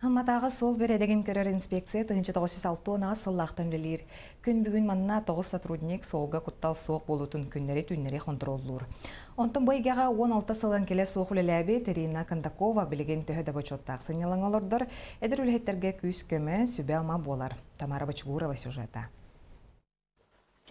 Хамматағы сол бередеген көрер инспекция тыгынчы 906 сыллақтан үлелер. Күн бүгін манна 9 сотрудник солға құттал соқ болутын күннері түннері контроллур. Онтын бойгаға 16 сылын келе соқ үлеләбі Терина Кандакова білеген төхі дабочоттақ сынялың олырдыр. Әдір үлеттерге күз көмі сүбе алма болар. Тамара Бачгурова сюжета.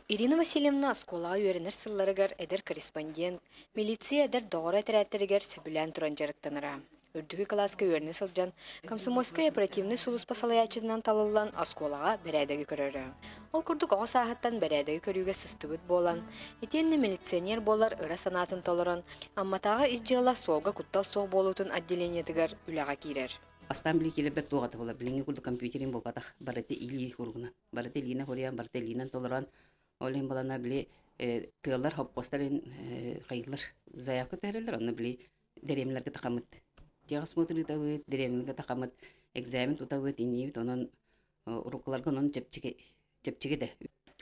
Ирина Васильевна сколаға үйерінер сылларыгар әдір корреспондент, милиция әдір доғыр әтірәттірігер сөбілән тұран жарықтаныра. Үрдігі класска үйеріне сылжан, комсомольская оперативный сулус пасалаячынан талылан осколаға бәрәдігі көрірі. Ол күрдік оғы сағаттан бәрәдігі көріге сыстыбыт болан, етенні милиционер болар ыра санатын толыран, амматаға изжыла солға құттал соқ болутын отделениетігер үліға кейрер. Астан били келе бер тугата була. Билинге курду компьютерин тыалар хоппостарын хайылар. Заявка оны тақамыт. Тягас смотрит тавыт, деремлерге тақамыт. Экзамен тутавыт, иневит, онон урукаларга онон чепчеге чепчеге де.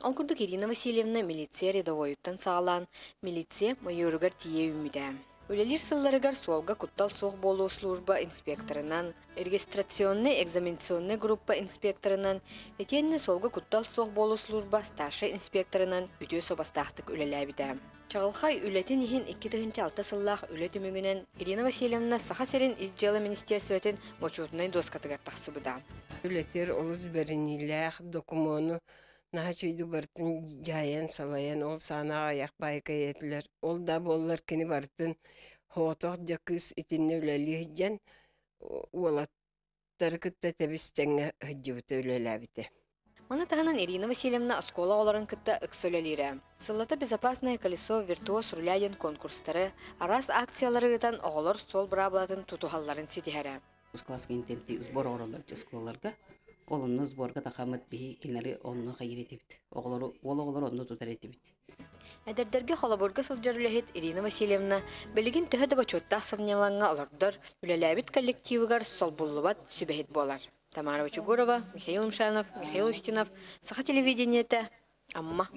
Ол күрдік Ирина Васильевна милиция рядовойыттан сағалан, милиция майорыгар тие үміді. Үлелер сылларыгар суалга куттал соқ болу служба инспекторынан, регистрационный экзаменационный группа инспекторынан, етенне солга куттал соқ болу служба старший инспекторынан үтө собастақтық үлеләбіді. Чағылхай үлетін ихин 2-6 сыллах үлет үмігінен Ирина Васильевна саха серин изджалы министерстветін мочутнай доскатыгар тақсыбыда. Үлетер олыз беріниләх докумону наха чүйді бартын жайын салайын ол сана аяқ байка етілер. Ол да боллар кені бартын хоотоқ жақыз итинне үләли хиджан уолаттар кытта тебістеңе хыджыбыты үләләбіті. Мана таханан Ирина Васильевна оскола оларын кытта ыксөлелире. Сыллата безопасное колесо виртуоз руляйын конкурстары, арас акциялары гытан оголор сол брабылатын тутухалларын ситихәрі. Класска интенти сбор оролар жесколарга. Олонны сборга тахамыт бихи кинери онны хайыр етебит. Оголору, ол оголор онны тутар етебит. Әдердерге холоборга сылжар үлэхет Ирина Васильевна белигин төһө да бачотта сырнялаңга олордор үлеләбит коллективыгар сол буллубат сүбәһит болар. Тамара Вачугурова, Михаил Мшанов, Михаил Устинов, Саха телевидениета, Амма.